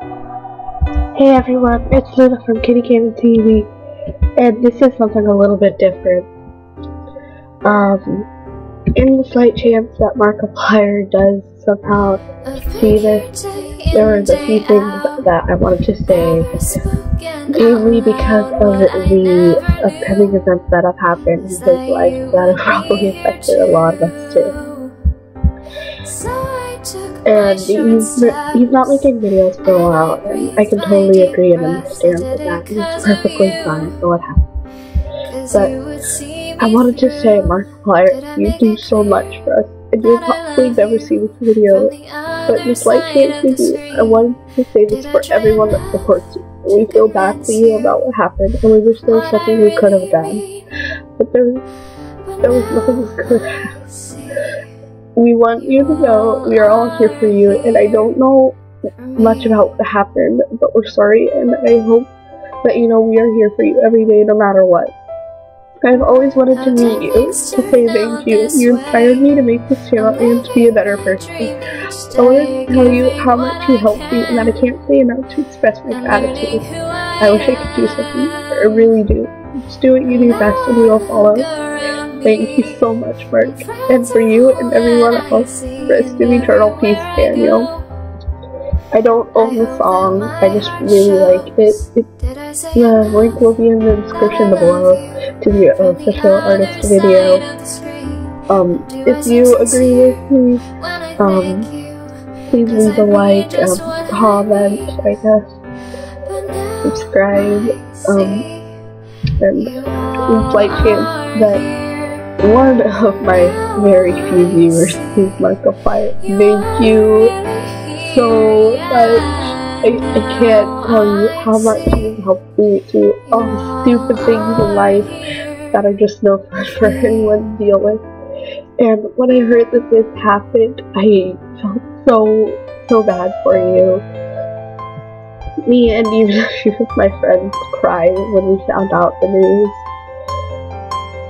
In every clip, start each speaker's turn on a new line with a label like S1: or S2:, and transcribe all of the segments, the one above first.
S1: Hey everyone, it's Luna from Kitty Cannon TV, and this is something a little bit different. Um, in the slight chance that Markiplier does somehow see this, there was a few things that I wanted to say, mainly because of the upcoming events that have happened in his life that have probably affected a lot of us too and he's he's not making videos for a while, and I can totally agree and understand with that. It's perfectly fine for what happened. But I wanted to say, Markiplier, you do so much for us, and you'll probably never see this video, but just like chance I wanted to say this for everyone that supports you. We feel bad for you about what happened, and we wish there was something we could have done, but there, there was nothing we could have we want you to know we are all here for you, and I don't know much about what happened, but we're sorry, and I hope that you know we are here for you every day, no matter what. I've always wanted to meet you, to say thank you. You inspired me to make this channel and to be a better person. I want to tell you how much you helped me and that I can't say enough to express my gratitude. I wish I could do something, I really do. Just do what you do best and we will follow. Thank you so much, Mark. And for you and everyone else, rest in eternal peace, Daniel. I don't own the song, I just really like it. it. Link will be in the description below to the official artist video. Um, if you agree with me, um, please leave a like, um, comment, I guess, subscribe, um, and like chance that one of my very few viewers is Markiplier. Thank you so much. I, I can't tell you how much you've helped me through all the stupid things in life that are just no fun for anyone to deal with. And when I heard that this happened, I felt so, so bad for you. Me and even a few of my friends cried when we found out the news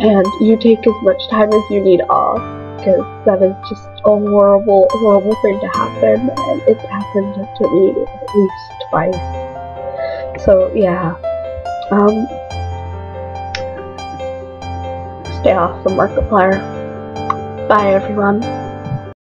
S1: and you take as much time as you need off because that is just a horrible, horrible thing to happen, and it's happened to me at least twice. So yeah, um, stay off the Markiplier. Bye everyone.